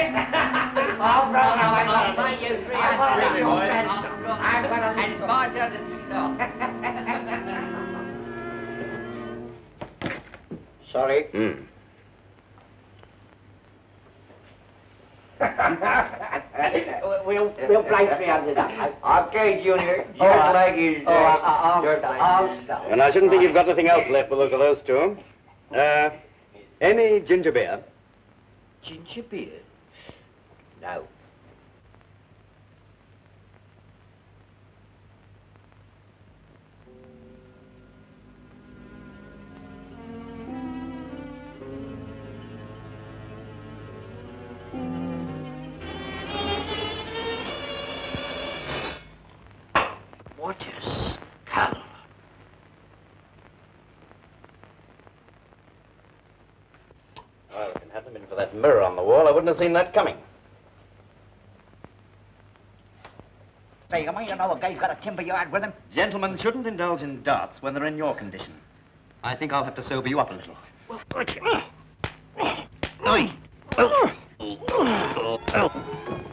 Oh, no, no, I got to buy you three hundred boys. I'm going to It's my turn to stop. Sorry. Hmm. we'll, we'll play 300 Okay, Junior. Just Oh, uh, like you oh, uh, uh, Just I'll- like I'll stop. And I shouldn't think you've got anything else left but look at those two. Uh, any ginger beer? Ginger beer? No. Mirror on the wall, I wouldn't have seen that coming. Say, am I to know a guy's got a timber yard with him? Gentlemen shouldn't indulge in darts when they're in your condition. I think I'll have to sober you up a little. Oi. Oh. Oh.